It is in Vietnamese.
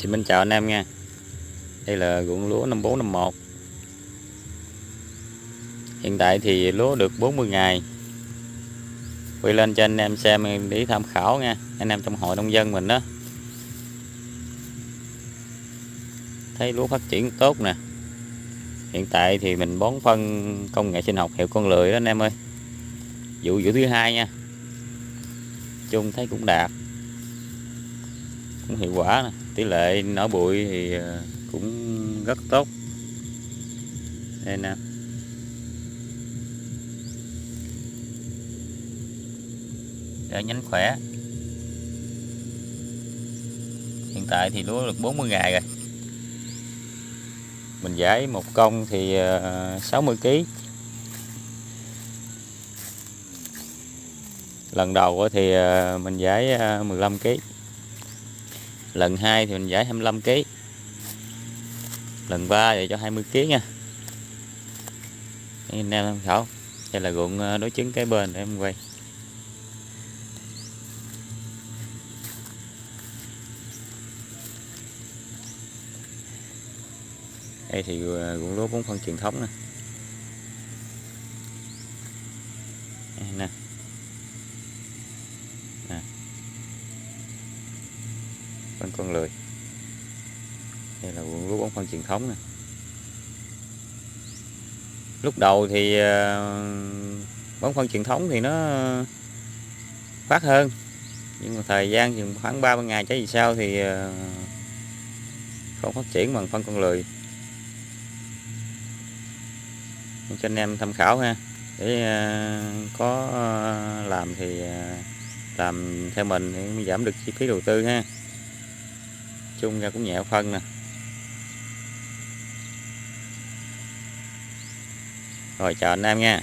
Xin mến chào anh em nha. Đây là ruộng lúa 5451 Hiện tại thì lúa được 40 ngày. Quay lên cho anh em xem để tham khảo nha. Anh em trong hội nông dân mình đó. Thấy lúa phát triển tốt nè. Hiện tại thì mình bón phân công nghệ sinh học hiệu con lười đó anh em ơi. Vụ vụ thứ hai nha. Chung thấy cũng đạt cũng hiệu quả nè. Tỷ lệ nở bụi thì ờ, cũng rất tốt. Đây nè. Để nhánh khỏe. Hiện tại thì lúa được 40 ngày rồi. Mình giải một công thì ờ, 60 kg lần đầu thì ờ, mình giải 15 kg lần 2 thì mình giải 25 kg lần 3 thì cho 20 kg nha. Anh em tham khảo. Đây là ruộng ờ, đối chứng cái bên để em quay. Đây thì ờ, ruộng lúa bốn phân truyền thống nè. Đây nè. Phân con lười. Đây là vườn lúa bón phân truyền thống này lúc đầu thì ờ, bón phân truyền thống thì nó phát hơn. Nhưng mà thời gian chừng khoảng 30 ngày trái gì sau thì ờ, không phát triển bằng phân con lười. Cho anh em tham khảo ha. Để ờ, có làm thì làm theo mình thì giảm được chi phí đầu tư ha chung ra cũng nhẹ phân nè. Rồi chào anh em nha.